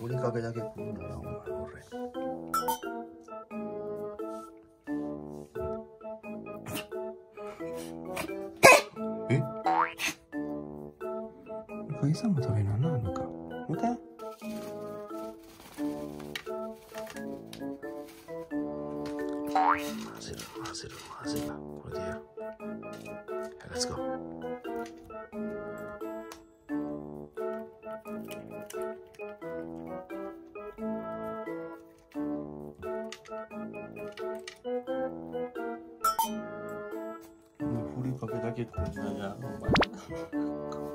ふりかけだけ食うなお前俺えおさんも食べなななんか？見た？混ぜる混ぜる混ぜるこれでやる Okay, let's go ふりかけだけ食うなやお前。